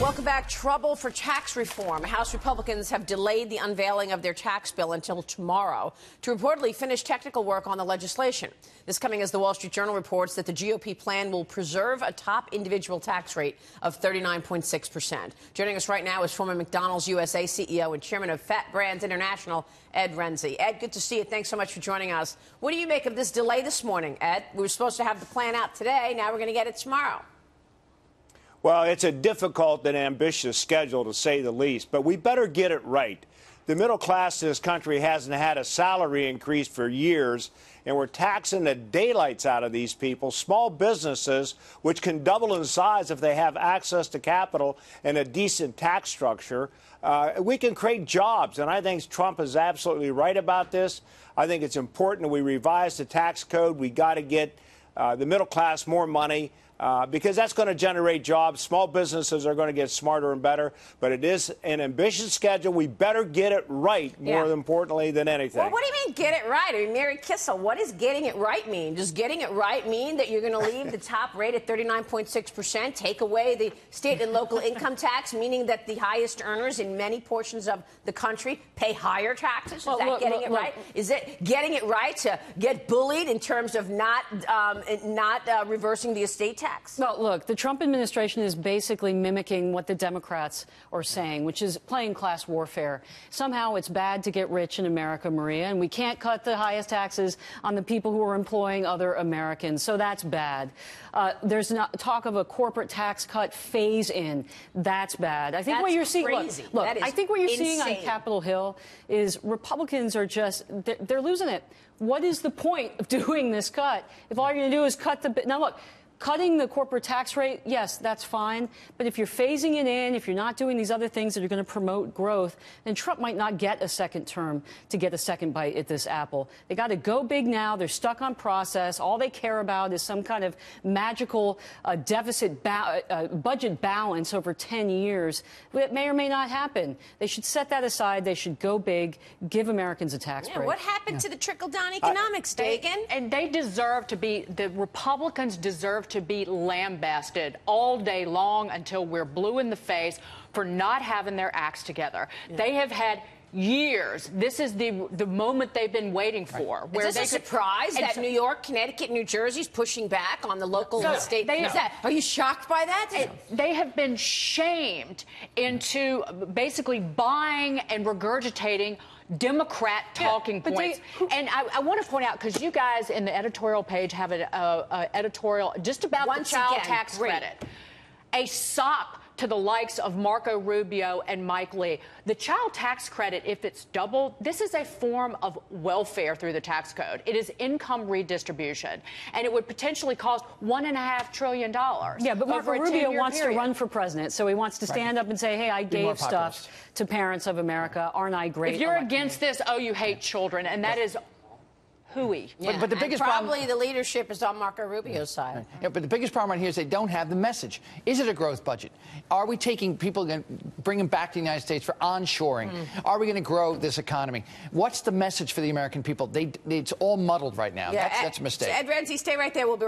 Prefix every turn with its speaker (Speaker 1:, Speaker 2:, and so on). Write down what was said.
Speaker 1: Welcome back. Trouble for tax reform. House Republicans have delayed the unveiling of their tax bill until tomorrow to reportedly finish technical work on the legislation. This coming as the Wall Street Journal reports that the GOP plan will preserve a top individual tax rate of 39.6%. Joining us right now is former McDonald's USA CEO and chairman of FAT Brands International, Ed Rensi. Ed, good to see you. Thanks so much for joining us. What do you make of this delay this morning, Ed? We were supposed to have the plan out today. Now we're going to get it tomorrow.
Speaker 2: Well, it's a difficult and ambitious schedule, to say the least, but we better get it right. The middle class in this country hasn't had a salary increase for years, and we're taxing the daylights out of these people, small businesses, which can double in size if they have access to capital and a decent tax structure. Uh, we can create jobs, and I think Trump is absolutely right about this. I think it's important that we revise the tax code. We got to get uh, the middle class more money uh, because that's going to generate jobs. Small businesses are going to get smarter and better, but it is an ambitious schedule. We better get it right, more yeah. importantly than anything.
Speaker 1: Well, what do you mean get it right? I mean, Mary Kissel, what does getting it right mean? Does getting it right mean that you're going to leave the top rate at 39.6%, take away the state and local income tax, meaning that the highest earners in many portions of the country pay higher taxes? Is well, that look, getting look, it right? Look. Is it getting it right to get bullied in terms of not, um, not uh, reversing the estate tax?
Speaker 3: Well, look, the Trump administration is basically mimicking what the Democrats are saying, which is playing class warfare. Somehow it's bad to get rich in America, Maria, and we can't cut the highest taxes on the people who are employing other Americans. So that's bad. Uh, there's not talk of a corporate tax cut phase in. That's bad. I think
Speaker 1: that's
Speaker 3: what you're seeing.
Speaker 1: Crazy.
Speaker 3: Look, look I think what you're
Speaker 1: insane.
Speaker 3: seeing on Capitol Hill is Republicans are just they're, they're losing it. What is the point of doing this cut if all you're going to do is cut the now look Cutting the corporate tax rate, yes, that's fine. But if you're phasing it in, if you're not doing these other things that are going to promote growth, then Trump might not get a second term to get a second bite at this apple. They got to go big now. They're stuck on process. All they care about is some kind of magical uh, deficit ba uh, budget balance over 10 years. It may or may not happen. They should set that aside. They should go big, give Americans a tax
Speaker 1: yeah,
Speaker 3: break.
Speaker 1: What happened yeah. to the trickle down economics, Dagen?
Speaker 4: And they deserve to be, the Republicans deserve to be lambasted all day long until we're blue in the face for not having their acts together. Yeah. They have had years. This is the the moment they've been waiting for.
Speaker 1: Right. Where is this
Speaker 4: they
Speaker 1: a could, surprise that New York, Connecticut, New Jersey's pushing back on the local so state? They, no. that, are you shocked by that?
Speaker 4: they have been shamed into basically buying and regurgitating Democrat talking yeah, points. They, and I, I, want to point out because you guys in the editorial page have an editorial just about
Speaker 1: Once
Speaker 4: the child
Speaker 1: again,
Speaker 4: tax
Speaker 1: great.
Speaker 4: credit. A sop to the likes of Marco Rubio and Mike Lee. The child tax credit, if it's doubled, this is a form of welfare through the tax code. It is income redistribution, and it would potentially cost one and a half trillion dollars.
Speaker 3: Yeah, but Marco Rubio wants period. to run for president, so he wants to stand right. up and say, "Hey, I gave stuff to parents of America. Aren't I great?"
Speaker 4: If you're against this, oh, you hate children, and that is hooey.
Speaker 1: Yeah. But, but, the biggest probably problem, the leadership is on Marco Rubio's side. Right.
Speaker 5: Yeah, but the biggest problem right here is they don't have the message. Is it a growth budget? Are we taking people and bringing back to the United States for onshoring? Mm. Are we going to grow this economy? What's the message for the American people? They, it's all muddled right now. Yeah, that's, that's a mistake.
Speaker 1: Ed Rensi, stay right there. We'll be